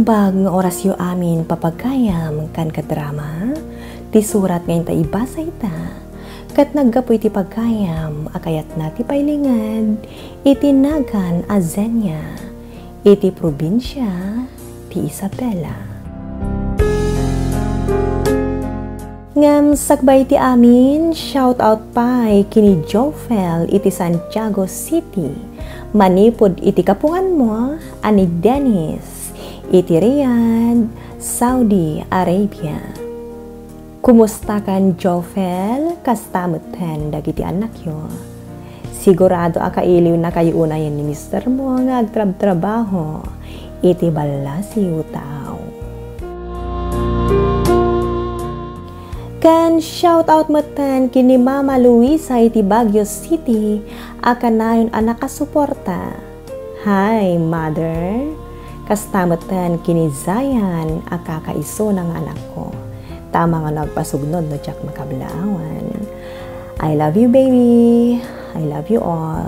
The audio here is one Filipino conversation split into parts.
Naimbag nga oras yu amin papagkayam kan kadrama, ti surat ngayon ta ibasa ita, kat naggapoy ti pagkayam, akayat na ti pailingad, iti nagan Azenya, iti probinsya, ti Isabela. Ngam sakbay ti amin, shout out pa kini Jofel iti Santiago City, manipod iti kapungan mo, ani Dennis, iti Riyadh, Saudi Arabia. Kumusta kan Jofel? Kastamutan dagiti anak yo. Sigurado akailiw na kayo unayan ni Mr. mo nga agtrab-trabaho. Iti bala si utaw. Kan shout out matan kini Mama Luisa iti Baguio City akan nayon anak kasuporta. Hi, mother kastamatan kinizayan akakaiso ng anak ko. Tama nga nagpasugnod no tsak makablaawan. I love you baby. I love you all.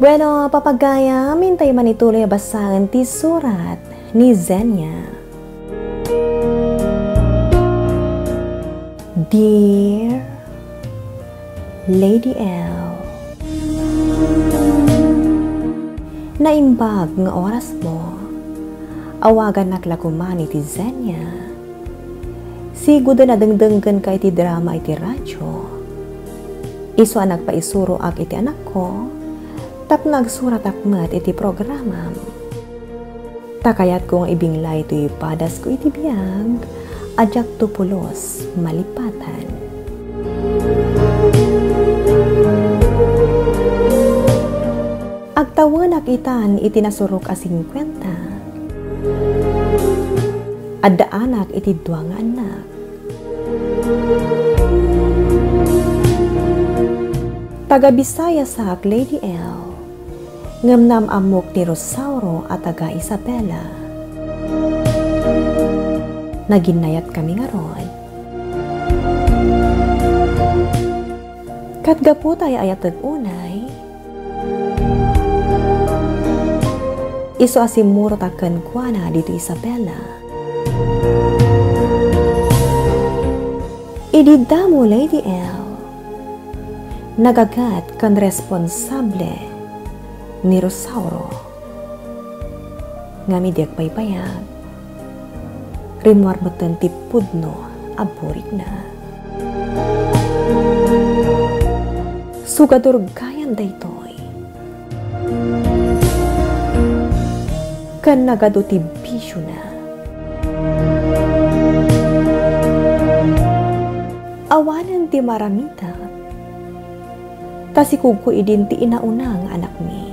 Bueno, papagaya, mintay man ituloy basahan ti surat ni Zenya. Dear Lady L, naimbag nga oras mo. Awagan naklakuman iti Zenya. Sigo na dengdenggan ka iti drama iti radyo. Iso anak pa isuro ak iti anak ko, tap nagsurat akmat iti programa. Takayat kong ibingla ito ipadas ko iti biyag, ajak tupulos malipatan. Agtawan itan itinasurok a 50. Adda anak iti duwang anak. Taga Bisaya sa Lady L. Ngamnam amok ni Rosauro at taga Isabela. Naginayat kami nga ron. Katgapo tayo ayatag unay, Iso asimuro takan kuana dito Isabela. Idida mo, Lady L. Nagagat kan responsable ni Rosauro. Nga midiag paypayag. Rimwar mo tipud no, aburik na. Sugadur kayan daytoy kan nagaduti bisyo na. Awanan ti maramita, tasikog ko idinti inaunang anak mi.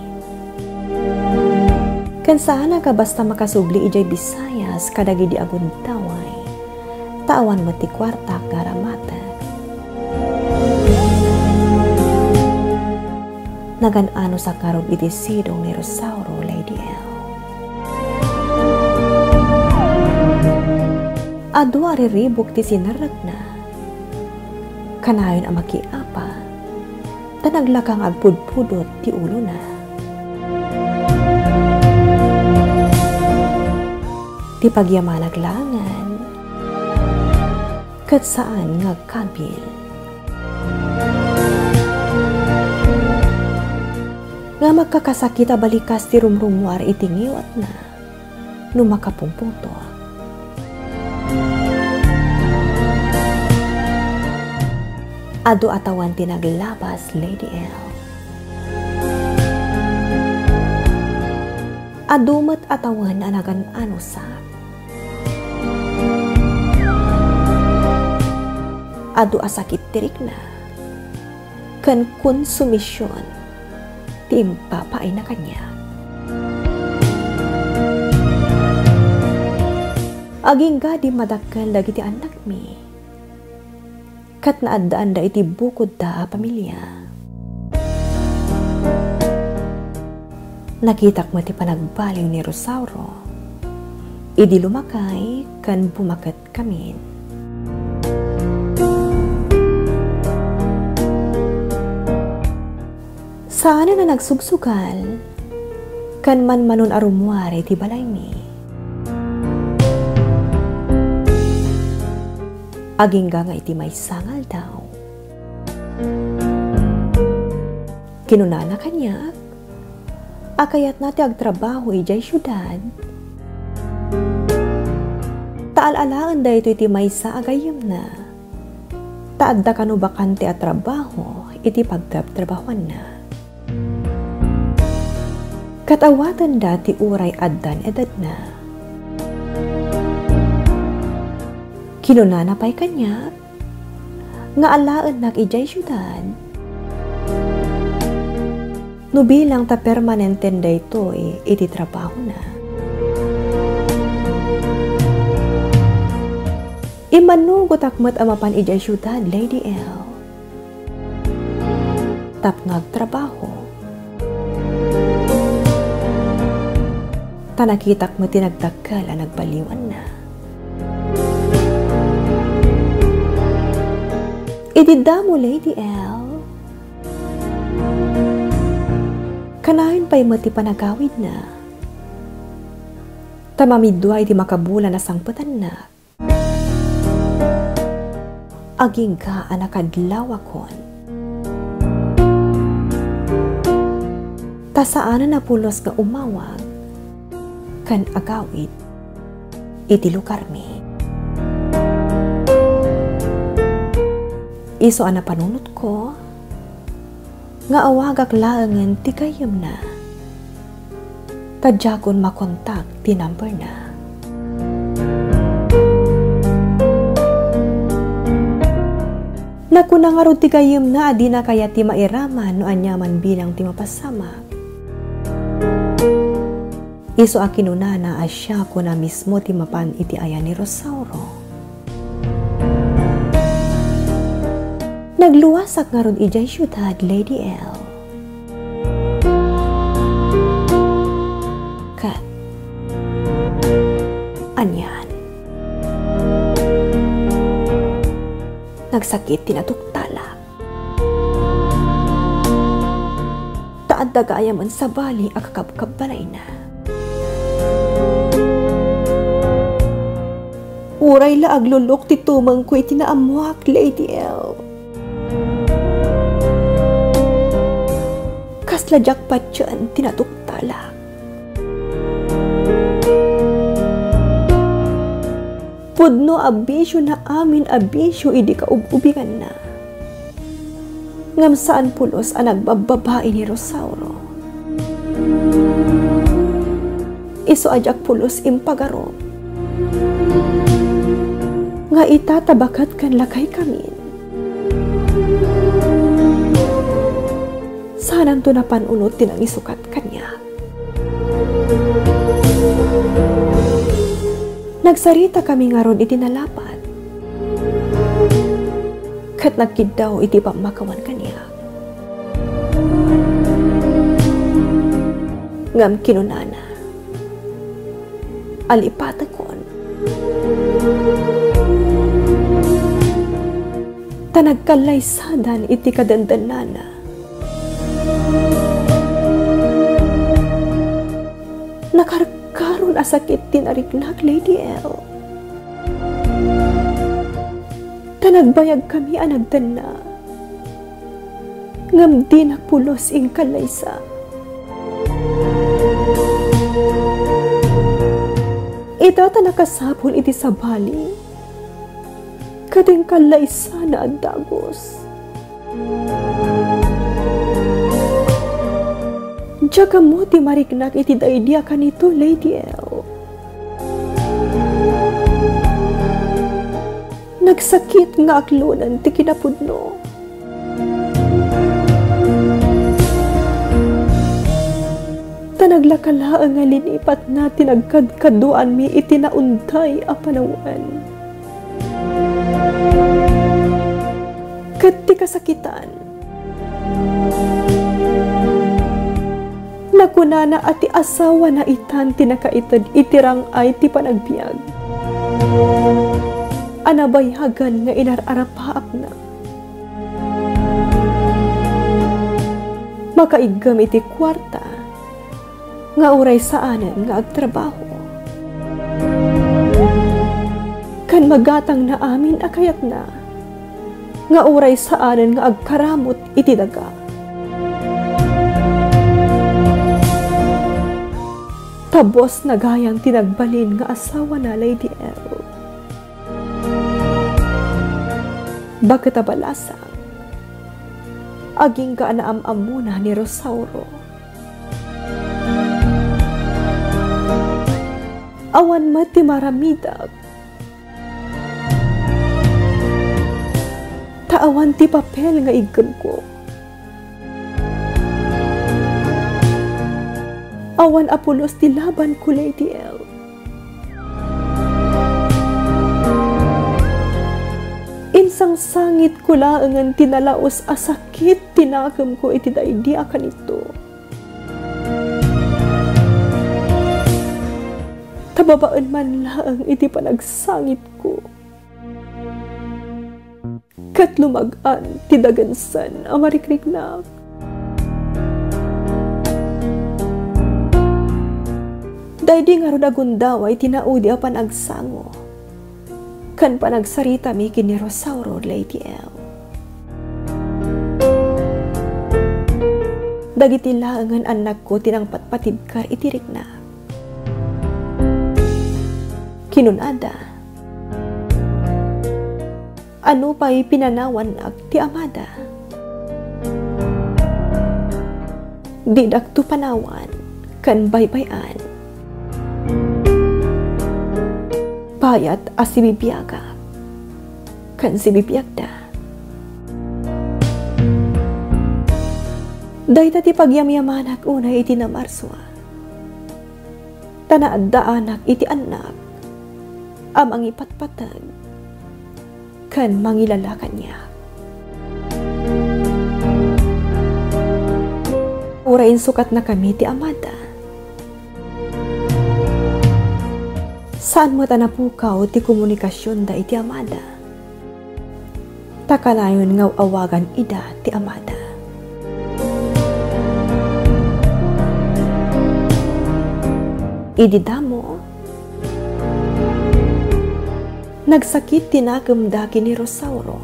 Kan sana ka basta makasubli ijay Bisayas kadagi di abuntaway, tawan mo ti kwarta garamata. Nagan-ano sa karog iti sidong ni Rosauro, Ado ariribok ti sinarag na. Kanayon ang makiapa, tanaglakang agpudpudot ti ulo na. Ti pagyamanaglangan, kat saan nga kabil. Nga magkakasakita balikas ti rumrumwar itingiwat na, numakapumputo. Ado atawan tinaglabas, Lady L. Adumat atawan anagan anusa. Ado asakit tirik na. Kan konsumisyon, timpapay na kanya. Aging gadi madakkel dagiti anak mi kat naadaan da iti bukod da pamilya. Nakitak mo ti panagbaliw ni Rosauro. Idi lumakay kan bumakat kamin. Saan na nagsugsugal? kan man manon arumware ti balay mi. Aging nga iti may sangal daw. Kinunana kanya, akayat nati agtrabaho ijay syudad. Taal-alaan da ito iti may sa agayam na. Taadda kanu bakante at trabaho iti pagtrab-trabahuan na. Katawatan dati uray addan edad na. Kinunana pa'y kanya, nga alaan nak ijay syudad, no bilang ta permanente da ito eh, iti trabaho na. Imanugot akmat amapan ijay syudad, Lady L. Tap nagtrabaho. Tanakitak mo tinagdakal ang nagbaliwan na. Idida mo, Lady L. Kanahin pa'y mati panagawid na. Tamamidwa di makabula na sangpatan na. Aging ka anakadlaw akon. Tasaanan na pulos nga umawag, kan agawid, iti lugar mi. Iso ana panunot ko, nga awagak laangan ti kayam na. Tadyagon makontak ti number na. Nakuna nga ti kayam na adi na kaya ti mairaman no anyaman bilang ti mapasama. Iso akinuna na asya ko na mismo ti mapan iti aya ni Rosauro. Nagluwasak nga ron ijay syudad, Lady L. Kat. Anyan. Nagsakit tinatuktala. Taan dagaya man sa bali akakabkab balay na. Uray la aglulok ti tumang ko itinaamuak, Lady L. kasla jackpot dyan, tinatuktala. Pudno abisyo na amin abisyo idi ka ubingan na. Ngam saan pulos ang nagbababae ni Rosauro. Iso ajak pulos impagaro. Nga itatabakat kan lakay kamin. Sanang to napanunot din ang isukat kanya. Nagsarita kami nga ron iti. Kat nagkid daw iti pamakawan kanya. Ngam kinunana. Alipata kon. Tanagkalaysadan iti kadandanana Nakarkaron asakit tinariknak, Lady L. Tanagbayag kami anagdan na. Ngam di nagpulos ing kalaysa. Ita ta nakasapon iti sa bali. Kading kalaysa na ang dagos. Jaga mo ti mariknak iti daidya kanito, Lady L. Nagsakit nga aklunan ti kinapudno. Tanaglakala ang nga linipat na tinagkadkaduan mi iti naunday a panawan. Kat ti kasakitan, Nakunana ati asawa na itan tinakaitad itirang ay ti panagbiag. Anabayhagan nga inararapaap na. Makaigam iti kwarta. nga uray sa anan nga agtrabaho. Kan magatang na amin akayat na, nga uray sa anan nga agkaramot iti daga. Tabos na gayang tinagbalin nga asawa na Lady L. Bakit abalasang? Aging ka naamam muna ni Rosauro. Awan mati maramidag. Taawan ti papel nga igam ko. Awan apulos ti laban ko Lady L. Insang sangit ko laangan tinalaos asakit tinakam ko iti daidi akan ito. Tababaan man laang iti panagsangit ko. Kat lumagan ti dagansan amarikrik Daydi nga rodagundaw ay tinaudi apan agsango. Kan panagsarita mi kini Rosauro Lady L. Dagiti laangan anak ko tinang patpatibkar itirik na. Kinunada. Ano pa'y pinanawan ak ti amada? Didak tu panawan kan baybayan payat as si bibiyaga. Kan si bibiyagda. Dahil ti pagyamyamanak una iti na marswa. Tanaadda anak iti anak. Amang ipatpatag. Kan mangilalakan niya. Urain sukat na kami ti amada Saan mo tanapukaw ti komunikasyon da iti amada? Takalayon ngaw awagan ida ti amada. Idi damo, nagsakit tinagamdagi ni Rosauro.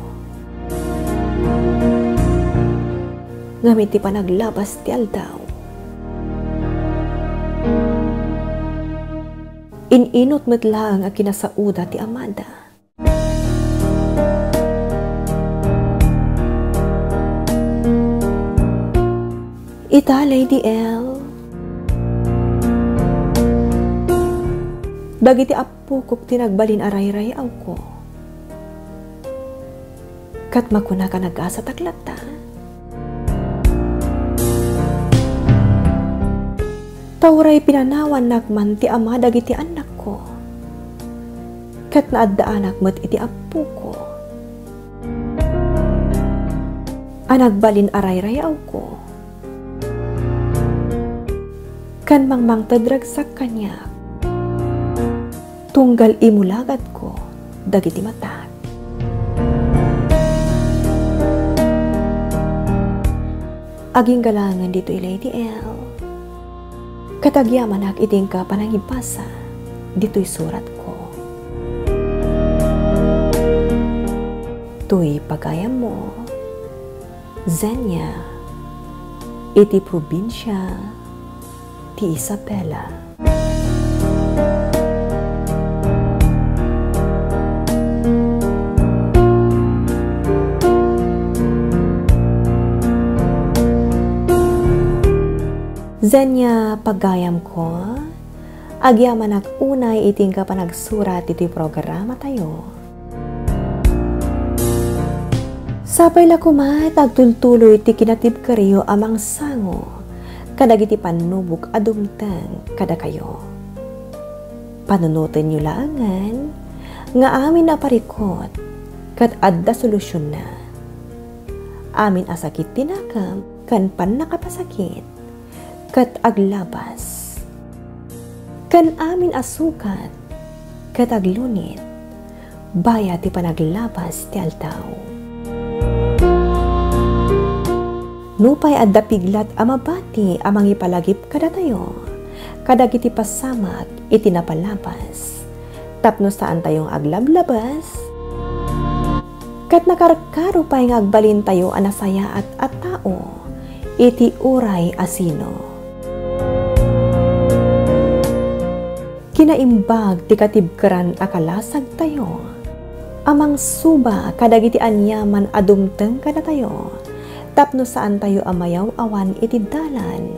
Ngamit ti panaglabas ti aldaw. Ininot met lang a kinasauda ti Amanda. Ita, Lady L. Dagiti apukok tinagbalin aray-ray aw ko. Kat makuna ka nag-asa taklata. Tauray pinanawan nakman ti ama dagiti anak ko. Kat naadda anak mat iti apu ko. Anak balin aray-rayaw ko. Kan mangmang tadragsak kanya. Tunggal imulagat ko dagiti mata. Aging galangan dito Lady L. Katagyaman ak iting ka panangipasa, dito'y surat ko. Tuy pagayam mo, Zenya, iti probinsya, ti Isabela. Zenya pagayam ko, agyaman ak unay iting ka panagsurat iti programa tayo. Sapay la kumat agtultuloy ti kinatib kariyo amang sango, kadag iti panubok adumtang kada kayo. Panunutin nyo laangan, nga amin na parikot, kat adda solusyon na. Amin asakit tinakam, kan pan nakapasakit kat aglabas. Kan amin asukat, kat aglunit, baya ti panaglabas ti altaw. Nupay adda piglat amabati amang ipalagip kada tayo, kadagiti pasamak iti napalapas. Tapno saan tayong aglablabas, kat nakarkaro pa yung agbalin tayo anasaya at at tao, iti uray asino. Kinaimbag ti katibkaran akalasag tayo, amang suba kadagiti anyaman adumteng kada tayo, tapno saan tayo amayaw awan iti dalan,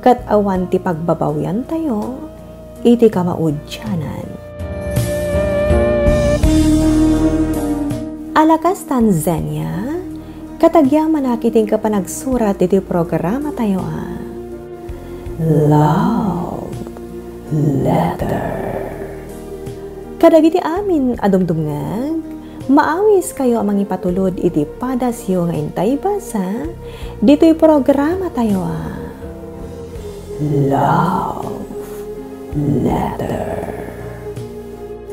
kat awan ti pagbabawyan tayo, iti kamaudyanan. Alakas Tanzania, katagyaman nakiting ka pa nagsurat iti programa tayo ah. Love Letter. Kadagiti amin adumdumngag, maawis kayo amang ipatulod iti padasyo nga intay basa, dito'y programa tayo ah. Love Letter.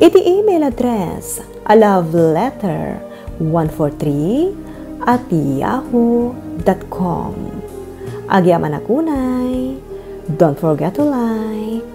Iti email address, a love letter 143 at yahoo.com. Agyaman akunay, don't forget to like,